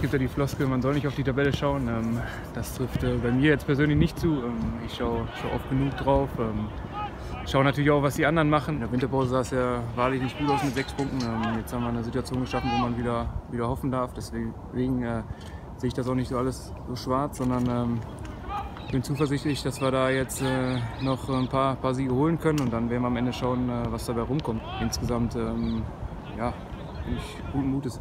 es gibt ja die Floskel, man soll nicht auf die Tabelle schauen. Ähm, das trifft äh, bei mir jetzt persönlich nicht zu. Ähm, ich schaue schau oft genug drauf. Ähm, schaue natürlich auch, was die anderen machen. In der Winterpause sah es ja wahrlich nicht gut aus mit sechs Punkten. Ähm, jetzt haben wir eine Situation geschaffen, wo man wieder, wieder hoffen darf. Deswegen äh, sehe ich das auch nicht so alles so schwarz, sondern ähm, bin zuversichtlich, dass wir da jetzt äh, noch ein paar, paar Siege holen können und dann werden wir am Ende schauen, äh, was dabei rumkommt. Insgesamt ähm, ja, bin ich guten Mutes.